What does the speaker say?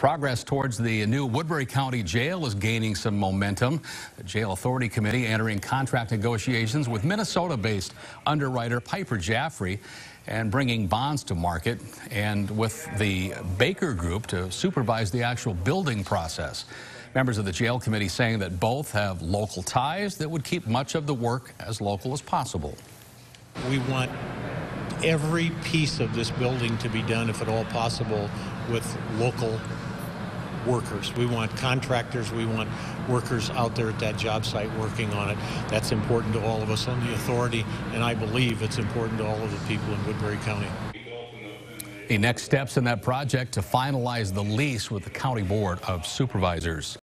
Progress towards the new Woodbury County Jail is gaining some momentum. The Jail Authority Committee entering contract negotiations with Minnesota-based underwriter Piper Jaffray and bringing bonds to market and with the Baker Group to supervise the actual building process. Members of the jail committee saying that both have local ties that would keep much of the work as local as possible. We want every piece of this building to be done, if at all possible, with local workers. We want contractors, we want workers out there at that job site working on it. That's important to all of us on the authority, and I believe it's important to all of the people in Woodbury County. The next steps in that project to finalize the lease with the County Board of Supervisors.